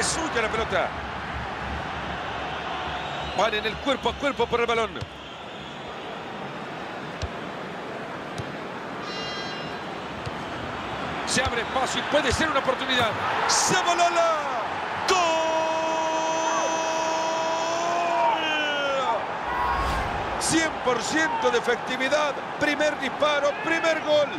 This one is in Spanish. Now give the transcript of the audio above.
Es suya la pelota. Van en el cuerpo a cuerpo por el balón. Se abre espacio y puede ser una oportunidad. se ¡Zabalala! ¡Gol! 100% de efectividad. Primer disparo, primer gol.